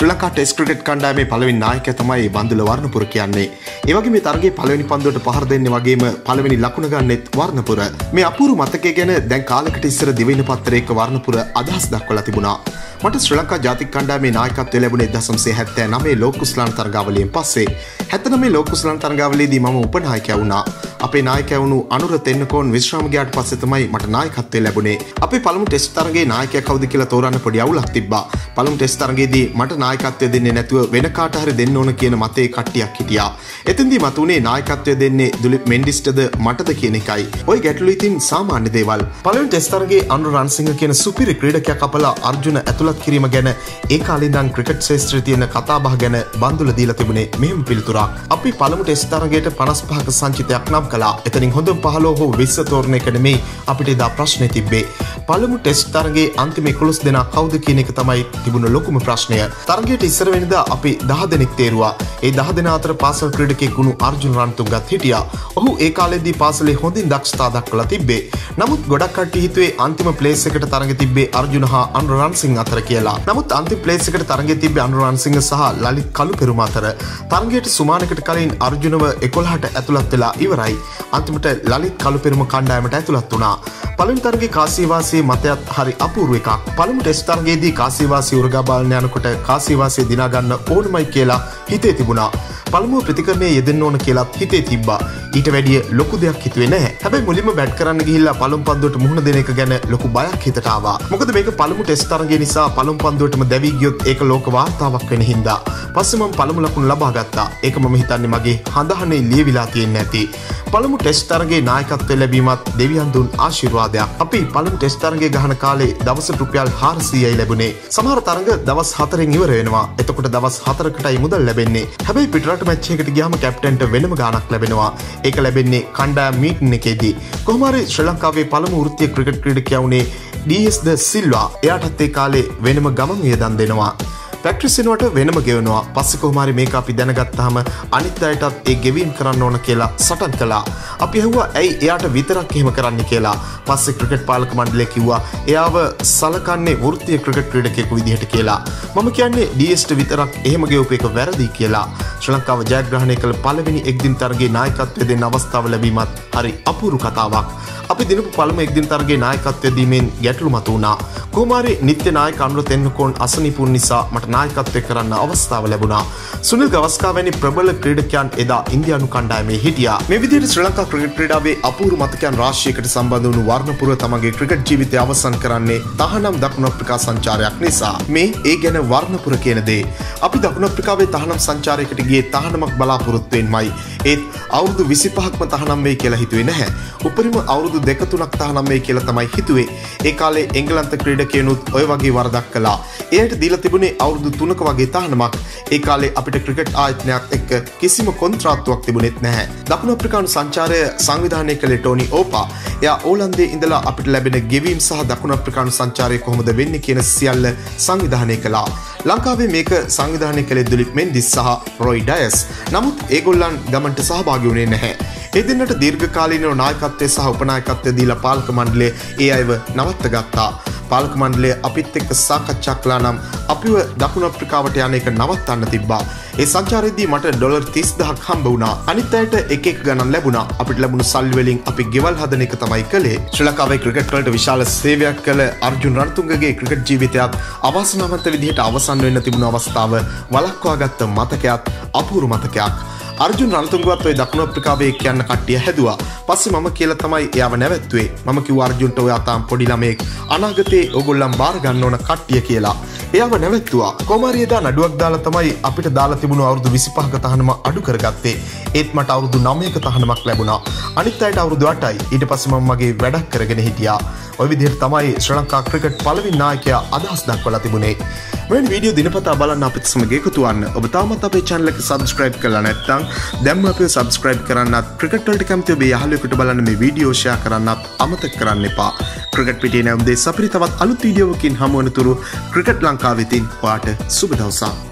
ශ්‍රී Lanka test cricket කණ්ඩායමේ පළවෙනි නායකයා තමයි බන්දුල වර්ණපුර කියන්නේ. ඒ වගේ මේ තරගයේ පළවෙනි පන්දුවට පහර දෙන්නේ වගේම පළවෙනි ලකුණ ගන්නෙත් වර්ණපුර. මේ අපූරු මතකය ගැන දැන් කාලෙකට ඉස්සර දිවයින පත්තරයක වර්ණපුර අදහස් දක්වලා තිබුණා. මට ශ්‍රී ලංකා ජාතික කණ්ඩායමේ නායකත්වය ලැබුණේ 1979 ලෝක කුස්ලාන තරගාවලියෙන් පස්සේ. 79 ලෝක කුස්ලාන තරගාවලියේදී මම උපනායකයා වුණා. අපේ නායකයා වුණු අනුර තෙන්නකෝන් විශ්‍රාම ගියාට පස්සේ තමයි මට නායකත්වය ලැබුණේ. අපේ පළමු ටෙස්ට් තරගයේ නායකයා කවුද කියලා තෝරන්න පොඩි අවුලක් තිබ්බා. පළමු ටෙස්ට් තරගයේදී මට නායකත්වය දෙන්නේ නැතුව වෙන කාට හරි දෙන්න ඕන කියන මතේ කට්ටියක් හිටියා. එතෙන්දී මතුනේ නායකත්වය දෙන්නේ දුලිප් මෙන්ඩිස්ටද මටද කියන එකයි. ওই ගැටලු ඉතින් සාමාන්‍ය දේවල්. පළවෙනි ටෙස්ට් තරගයේ අනුර රන්සිංහ කියන සුපිරි ක්‍රීඩකයා කපලා අර්ජුන ඇතුළත් කිරීම ගැන ඒ කාලේ ඉඳන් ක්‍රිකට් ශාස්ත්‍රයේ තියෙන කතාබහ ගැන බන්දුල දීලා තිබුණේ මෙහෙම පිළිතුරක්. අපි පළමු ටෙස්ට් තරගයට 55ක සංචිතයක් නම් කළා. එතනින් හොඳ 15 හෝ 20 තෝරන එක නෙමෙයි අපිට එදා ප්‍රශ්නේ තිබ්බේ. පළමු ටෙස්ට් තරගයේ අන්තිම 11 දෙනා කවුද කියන එක තමයි තිබුණ ලොකුම ප්‍රශ්නය. තරගයට ඉස්සර වෙනිදා අපි 10 දෙනෙක් තේරුවා. ඒ 10 දෙනා අතර පාසල් ක්‍රීඩකයෙක් වුණු අර්ජුන රන්තුංගත් හිටියා. ඔහු ඒ කාලෙදී පාසලේ හොඳින් දක්ෂතා දක්වලා තිබ්බේ. නමුත් ගොඩක් කට්ටිය හිතුවේ අන්තිම ප්ලේස් එකට තරග තිබ්බේ අර්ජුන හා අනුර රන්සිංහ අතර කියලා. නමුත් අන්තිම ප්ලේස් එකට තරගය තිබ්බේ අනුර රන්සිංහ සහ ලලිත් කළුපෙරුම අතර. තරගයට සුමානකට කලින් අර්ජුනව 11ට ඇතුළත් වෙලා ඉවරයි. අන්තිමට ලලිත් කළුපෙරුම කණ්ඩායමට ඇතුළත් වුණා. පළවෙනි තරගයේ කාසිවාසී මතයත් හරි අපූර්ව එකක්. පළමු ටෙස්ට් තරගයේදී කාසිවාසී උරගා බලන්න යනකොට කාසිවාසී දිනා ගන්න ඕනමයි කියලා හිතේ තිබුණා. පළමුව ප්‍රතිකරණයේ යෙදෙන්න ඕන කියලාත් හිතේ තිබ්බා. ඊට වැඩිය ලොකු දෙයක් හිතුවේ නැහැ. හැබැයි මුලින්ම බැට් කරන්න ගිහිල්ලා පළමු පන්දුවට මුහුණ දෙන එක ගැන ලොකු බයක් හිතට ආවා. මොකද මේක පළමු ටෙස්ට් තරගය නිසා පළමු පන්දුවටම දැවි ගියොත් ඒක ලෝක වාර්තාවක් වෙන හින්දා. පස්සේ මම පළමු ලකුණු ලබා ගත්තා. ඒක මම හිතන්නේ මගේ හඳහනේ ලියවිලා තියෙන්නේ නැති. පළමු ටෙස්ට් තරගයේ නායකත්වය ලැබීමත් දෙවියන් දුන් ආශිර්වාදයක්. අපි පළමු ටෙස්ට් තරගය ගහන කාලේ දවසට රුපියල් 400යි ලැබුණේ. සමහර තරඟ දවස් 4න් ඉවර වෙනවා. එතකොට දවස් 4කටයි මුදල් ලැබෙන්නේ. හැබැයි පිටරට මැච් එකකට ගියාම කැප්ටන්ට වෙනම ගාණක් ලැබෙනවා. ඒක ලැබෙන්නේ කණ්ඩායම් මීටින් එකේදී. කොහොම හරි ශ්‍රී ලංකාවේ පළමු වෘත්තීය ක්‍රිකට් ක්‍රීඩකයා වුණේ ඩීඑස් ද සිල්වා. එයාටත් ඒ කාලේ වෙනම ගමන් වියදම් දෙනවා. පැක්ට්‍රිසිනුවට වෙනම ගෙවනවා පස්සෙ කොහමාරි මේක අපි දැනගත්තාම අනිත් අයටත් ඒ ගෙවීම් කරන්න ඕන කියලා සටන් කළා අපි ඇහුවා ඇයි එයාට විතරක් එහෙම කරන්න කියලා පස්සේ ක්‍රිකට් පාලක මණ්ඩලය කිව්වා එයාව සලකන්නේ වෘත්තීය ක්‍රිකට් ක්‍රීඩකයෙකු විදිහට කියලා මම කියන්නේ ඩීඑස්ට විතරක් එහෙම ගෙවපු එක වැරදි කියලා ශ්‍රී ලංකාව ජයග්‍රහණය කළ පළවෙනි එක්දින තරගයේ නායකත්වය දෙන්න අවස්ථාව ලැබීමත් හරි අපූරු කතාවක්. අපි දිනපු පළමු එක්දින තරගයේ නායකත්වය දීමෙන් ගැටලු මතු වුණා කුමාරි නිත්‍ය නායක අනුර තෙන්නකෝන් අසනීපුන් නිසා මට නායකත්වය කරන්න අවස්ථාව ලැබුණා. සුනිල් ගවස්කා වැනි ප්‍රබල ක්‍රීඩකයන් එදා ඉන්දියානු කණ්ඩායමේ හිටියා. මේ විදිහට ශ්‍රී ලංකා ක්‍රිකට් ක්‍රීඩාවේ අපූර්ව මතකයන් රාශියකට සම්බන්ධ වුණු වර්ණපුර තමගේ ක්‍රිකට් ජීවිතය අවසන් කරන්නේ තහනම් දකුණු අප්‍රිකා සංචාරයක් නිසා. මේ ඒ ගැන වර්ණපුර කියන දේ. අපි දකුණු අප්‍රිකාවේ තහනම් සංචාරයකට ගියේ තහනමක් බලාපොරොත්තු වෙන්නමයි. ඒත් අවුරුදු 25ක්ම තහනම් වෙයි කියලා හිතුවේ නැහැ. උපරිම අවුරුදු දෙක තුනක් තහනම් වෙයි කියලා තමයි හිතුවේ. ඒ කාලේ එංගලන්ත ක්‍රීඩකයනුත් ඔය වගේ වරදක් කළා. එයට දීලා තිබුණේ අවුරුදු 3ක වගේ තහනමක්. ඒ කාලේ අපිට ක්‍රිකට් ආයතනයක් එක්ක කිසිම කොන්ත්‍රාත්තුවක් තිබුණෙත් නැහැ. දකුණු අප්‍රිකානු සංචාරය සංවිධානය කළේ ටෝනි ඕපා. එයා ඕලන්දේ ඉඳලා අපිට ලැබෙන ගෙවීම් සහ දකුණු අප්‍රිකානු සංචාරය කොහොමද වෙන්නේ කියන සියල්ල සංවිධානය කළා. ලංකාවේ මේක සංවිධානය කළේ දුලිප් මෙන්ඩිස් සහ රොයි ඩයස්. නමුත් ඒගොල්ලන් ගමන්ට සහභාගී වුණේ නැහැ. ඒ දෙන්නට දීර්ඝකාලීනව නායකත්වය සහ උපනායකත්වය දීලා පාලක මණ්ඩලය ඒ අයව නවත්ත ගත්තා. පාලක මණ්ඩලය අපිත් එක්ක සාකච්ඡා කළා නම් අපිව දකුණු අප්‍රිකාවට යන එක නවත්තන්න තිබ්බා. ඒ සංචාරයේදී මට ඩොලර් 30000ක් හම්බ වුණා. අනිත් අයට එක එක ගණන් ලැබුණා. අපිට ලැබුණු සල්ලි වලින් අපි ගෙවල් හදන එක තමයි කළේ. ශ්‍රී ලංකාවේ ක්‍රිකට් වලට විශාල සේවයක් කළ අර්ජුන් රණතුංගගේ ක්‍රිකට් ජීවිතයත් අවාසනාවන්ත විදිහට අවසන් වෙන්න තිබුණු අවස්ථාව වළක්වාගත්ත මතකයක් අපූරු මතකයක්. අර්ජුන් රණතුංගවත් ඔය දකුණු අප්‍රිකාවේ කියන්න කට්ටිය හැදුවා. පස්සේ මම කියලා තමයි එයාව නැවැත්තුවේ. මම කිව්වා අර්ජුන්ට ඔයා තාම පොඩි ළමයෙක්. අනාගතේ ඕගොල්ලන් බාර ගන්න ඕන කට්ටිය කියලා. එයාව නැවැත්තුවා. කොමාරි එදා නඩුවක් දාලා තමයි අපිට දාලා තිබුණු අවුරුදු 25ක තහනම අඩු කරගත්තේ. ඒත් මට අවුරුදු 9ක තහනමක් ලැබුණා. අනිත් අයට අවුරුදු 8යි. ඊට පස්සේ මම මගේ වැඩක් කරගෙන හිටියා. ඔය විදිහට තමයි ශ්‍රී ලංකා ක්‍රිකට් පළවෙනි නායකයා අදහස් දක්වලා තිබුණේ. මෙවැනි වීඩියෝ දිනපතා බලන්න අපිත් සමග එකතු වන්න. ඔබ තාමත් අපේ channel එක subscribe කරලා නැත්නම් දැන්ම අපිව subscribe කරන්නත් ක්‍රිකට් වලට කැමති ඔබේ යාළුවෙකුට බලන්න මේ වීඩියෝ share කරන්නත් අමතක කරන්න එපා. ක්‍රිකට් පිටියේ නැවුම් දේ සපිරි තවත් අලුත් වීඩියෝවකින් හමු වනතුරු ක්‍රිකට් ලංකාවෙතින් ඔයාට සුබ දවසක්.